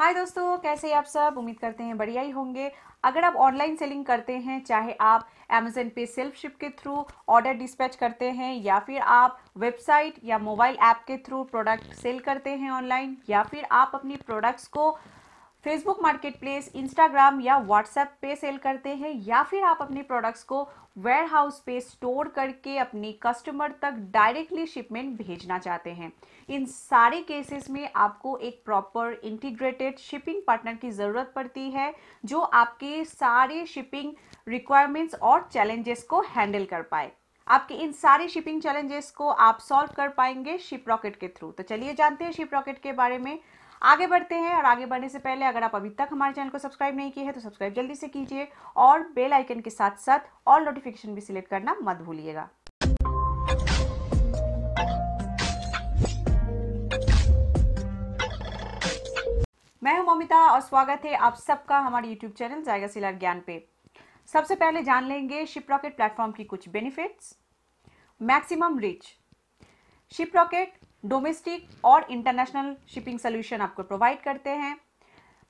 हाय दोस्तों, कैसे आप सब? उम्मीद करते हैं बढ़िया ही होंगे। अगर आप ऑनलाइन सेलिंग करते हैं, चाहे आप अमेजन पे सेल्फ शिप के थ्रू ऑर्डर डिस्पैच करते हैं, या फिर आप वेबसाइट या मोबाइल ऐप के थ्रू प्रोडक्ट सेल करते हैं ऑनलाइन या फिर आप अपनी प्रोडक्ट्स को फेसबुक मार्केट प्लेस इंस्टाग्राम या व्हाट्सएप पे सेल करते हैं, या फिर आप अपने प्रोडक्ट्स को वेयर हाउस पे स्टोर करके अपनी कस्टमर तक डायरेक्टली शिपमेंट भेजना चाहते हैं। इन सारे केसेस में आपको एक प्रॉपर इंटीग्रेटेड शिपिंग पार्टनर की ज़रूरत पड़ती है, जो आपके सारे शिपिंग रिक्वायरमेंट्स और चैलेंजेस को हैंडल कर पाए। आपके इन सारे शिपिंग चैलेंजेस को आप सॉल्व कर पाएँगे शिप रॉकेट के थ्रू तो चलिए जानते हैं शिप रॉकेट के बारे में। आगे बढ़ते हैं और आगे बढ़ने से पहले अगर आप अभी तक हमारे चैनल को सब्सक्राइब नहीं किए हैं तो सब्सक्राइब जल्दी से कीजिए और बेल आइकन के साथ साथ ऑल नोटिफिकेशन भी सिलेक्ट करना मत भूलिएगा। मैं हूँ ममिता और स्वागत है आप सबका हमारे यूट्यूब चैनल जायगा सिलार ज्ञान पे। सबसे पहले जान लेंगे शिप रॉकेट प्लेटफॉर्म की कुछ benefits maximum reach Shiprocket domestic और इंटरनेशनल शिपिंग सोल्यूशन आपको प्रोवाइड करते हैं।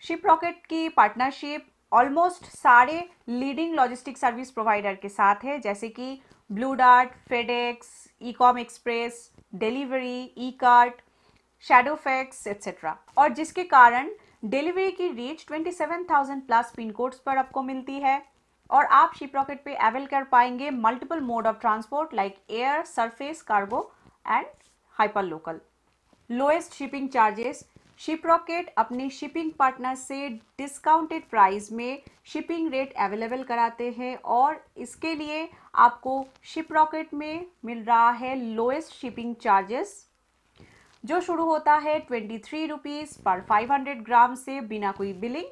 शिप रॉकेट की पार्टनरशिप ऑलमोस्ट सारे लीडिंग लॉजिस्टिक सर्विस प्रोवाइडर के साथ है जैसे कि Blue Dart FedEx Ecom Express delivery Ekart Shadowfax etcetera और जिसके कारण डिलीवरी की रीच 27,000 प्लस पिन कोड्स पर आपको मिलती है। और आप शिप रॉकेट पे अवेल कर पाएँगे multiple mode of transport like air surface cargo and hyperlocal lowest shipping charges Shiprocket अपने शिपिंग पार्टनर से डिस्काउंटेड प्राइस में शिपिंग रेट अवेलेबल कराते हैं और इसके लिए आपको शिप रॉकेट में मिल रहा है लोएस्ट शिपिंग चार्जेस जो शुरू होता है ट्वेंटी थ्री रुपीज़ पर फाइव हंड्रेड ग्राम से बिना कोई बिलिंग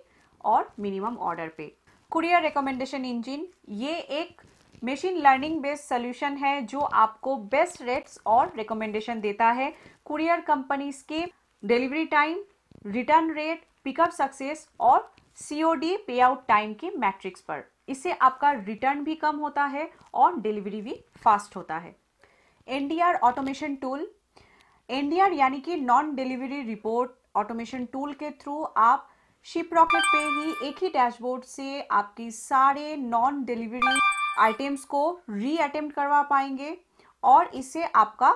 और मिनिमम ऑर्डर पे। कुरियर रिकमेंडेशन इंजिन ये एक मशीन लर्निंग बेस्ड सोल्यूशन है जो आपको बेस्ट रेट्स और रिकमेंडेशन देता है। कुरियर कंपनीज़ के delivery time return rate pickup success और सीओडी पे आउट टाइम के मैट्रिक्स पर। इससे आपका रिटर्न भी कम होता है और डिलीवरी भी फास्ट होता है। एनडीआर ऑटोमेशन टूल एनडीआर यानी कि non delivery report automation tool के थ्रू आप शिप रॉकेट पे ही एक ही डैशबोर्ड से आपकी सारे नॉन डिलीवरी आइटम्स को री अटेम्प्ट करवा पाएँगे और इससे आपका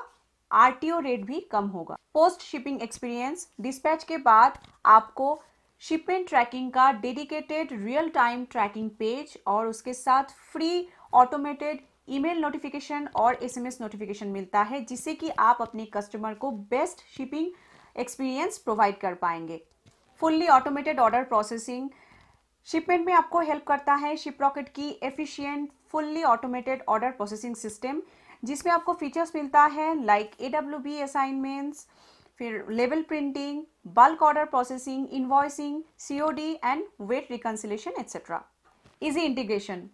आरटीओ रेट भी कम होगा। पोस्ट शिपिंग एक्सपीरियंस डिस्पैच के बाद आपको शिपमेंट ट्रैकिंग का dedicated real time tracking page और उसके साथ फ्री ऑटोमेटेड ईमेल नोटिफिकेशन और एसएमएस नोटिफिकेशन मिलता है, जिससे कि आप अपने कस्टमर को बेस्ट शिपिंग एक्सपीरियंस प्रोवाइड कर पाएँगे। Fully automated order processing shipment में आपको हेल्प करता है शिप रॉकेट की efficient fully automated order processing system जिसमें आपको फीचर्स मिलता है like A W B assignments फिर level printing bulk order processing invoicing COD and weight reconciliation etcetera easy integration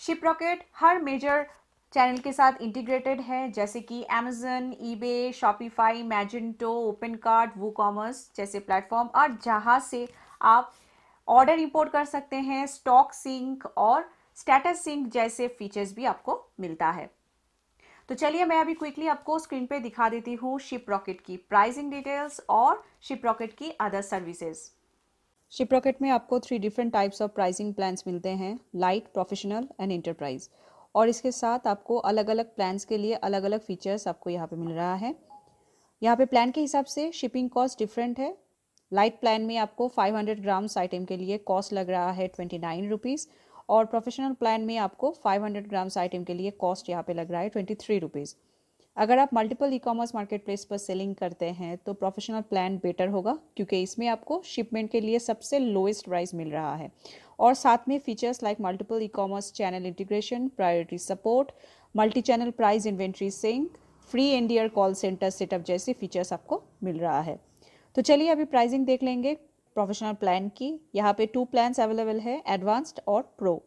Shiprocket her major channel के साथ integrated है, जैसे कि Amazon eBay Shopify Magento OpenCart WooCommerce जैसे प्लेटफॉर्म और जहाँ से आप ऑर्डर इंपोर्ट कर सकते हैं स्टॉक सिंक और स्टेटस सिंक जैसे फीचर्स भी आपको मिलता है। तो चलिए मैं अभी क्विकली आपको स्क्रीन पे दिखा देती हूँ शिप रॉकेट की प्राइसिंग डिटेल्स और शिप रॉकेट की अदर सर्विसेज़ शिप रॉकेट में आपको three different types of pricing plans मिलते हैं लाइट प्रोफेशनल एंड इंटरप्राइज और इसके साथ आपको अलग अलग प्लान्स के लिए अलग अलग फीचर्स आपको यहाँ पे मिल रहा है। यहाँ पे प्लान के हिसाब से शिपिंग कॉस्ट डिफरेंट है लाइट प्लान में आपको 500 ग्राम्स आइटम के लिए कॉस्ट लग रहा है ट्वेंटी नाइन रुपीज़ और प्रोफेशनल प्लान में आपको 500 ग्राम्स आइटम के लिए कॉस्ट यहाँ पे लग रहा है ट्वेंटी थ्री रुपीज़ अगर आप multiple e commerce marketplace पर सेलिंग करते हैं तो प्रोफेशनल प्लान बेटर होगा, क्योंकि इसमें आपको शिपमेंट के लिए सबसे लोएस्ट प्राइस मिल रहा है। और साथ में features like multiple ecommerce channel integration priority support multichannel price inventory sync free एंडियर call centre setup जैसे फीचर्स आपको मिल रहा है। तो चलिए अभी प्राइसिंग देख लेंगे प्रोफेशनल प्लान की। यहाँ पे टू प्लान्स अवेलेबल है एडवांस्ड और प्रो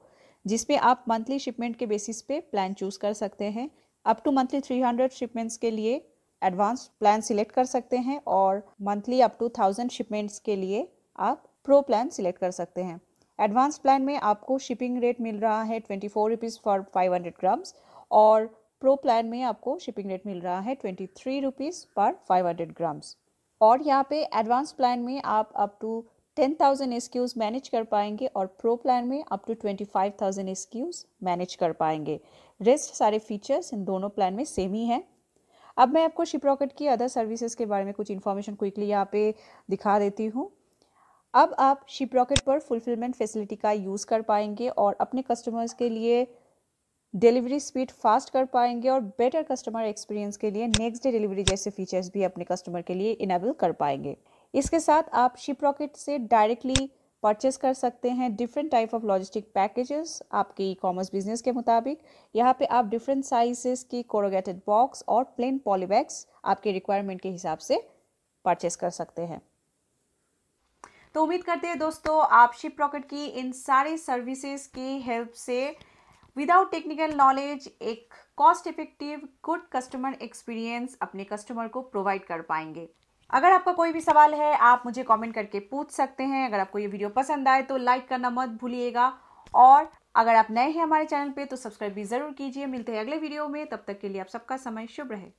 जिसपे आप मंथली शिपमेंट के बेसिस पे प्लान चूज़ कर सकते हैं। अप टू मंथली 300 शिपमेंट्स के लिए एडवांस प्लान सिलेक्ट कर सकते हैं और monthly up to thousand shipments के लिए आप प्रो प्लान सिलेक्ट कर सकते हैं। एडवांस प्लान में आपको शिपिंग रेट मिल रहा है twenty four rupees for five hundred grams और प्रो प्लान में आपको शिपिंग रेट मिल रहा है twenty three rupees per five hundred grams और यहाँ पे एडवांस प्लान में आप up to ten thousands manage कर पाएँगे और प्रो प्लान में up to twenty five thousands manage कर पाएँगे। रेस्ट सारे फीचर्स इन दोनों प्लान में सेम ही हैं। अब मैं आपको शिप रॉकेट की अदर सर्विसेज़ के बारे में कुछ इन्फॉर्मेशन क्विकली यहाँ पे दिखा देती हूँ। अब आप शिप रॉकेट पर फुलफिलमेंट फैसिलिटी का यूज़ कर पाएँगे और अपने कस्टमर्स के लिए डिलीवरी स्पीड फास्ट कर पाएँगे और बेटर कस्टमर एक्सपीरियंस के लिए नेक्स्ट डे डिलीवरी जैसे फीचर्स भी अपने कस्टमर के लिए इनेबल कर पाएँगे। इसके साथ आप शिप रॉकेट से डायरेक्टली परचेस कर सकते हैं different type of logistic packages आपके ई कॉमर्स बिज़नेस के मुताबिक। यहाँ पे आप डिफरेंट साइजेस की कोरोगेटेड बॉक्स और प्लेन पॉलीबैग्स आपके रिक्वायरमेंट के हिसाब से परचेस कर सकते हैं। तो उम्मीद करते हैं दोस्तों आप शिप रॉकेट की इन सारी सर्विसेज़ की हेल्प से विदाउट टेक्निकल नॉलेज एक cost effective good customer experience अपने कस्टमर को प्रोवाइड कर पाएँगे। अगर आपका कोई भी सवाल है, आप मुझे कमेंट करके पूछ सकते हैं। अगर आपको ये वीडियो पसंद आए तो लाइक करना मत भूलिएगा। और अगर आप नए हैं हमारे चैनल पे तो सब्सक्राइब भी ज़रूर कीजिए। मिलते हैं अगले वीडियो में। तब तक के लिए आप सबका समय शुभ रहे।